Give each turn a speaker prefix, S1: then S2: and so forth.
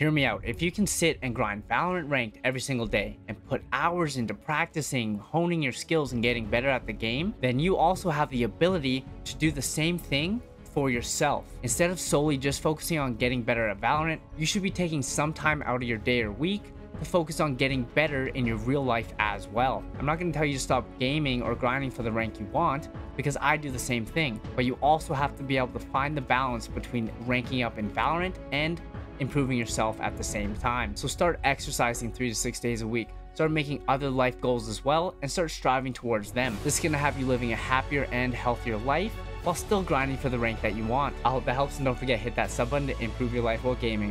S1: Hear me out. If you can sit and grind Valorant ranked every single day and put hours into practicing, honing your skills, and getting better at the game, then you also have the ability to do the same thing for yourself. Instead of solely just focusing on getting better at Valorant, you should be taking some time out of your day or week to focus on getting better in your real life as well. I'm not going to tell you to stop gaming or grinding for the rank you want because I do the same thing, but you also have to be able to find the balance between ranking up in Valorant and improving yourself at the same time. So start exercising three to six days a week. Start making other life goals as well and start striving towards them. This is to have you living a happier and healthier life while still grinding for the rank that you want. I hope that helps and don't forget hit that sub button to improve your life while gaming.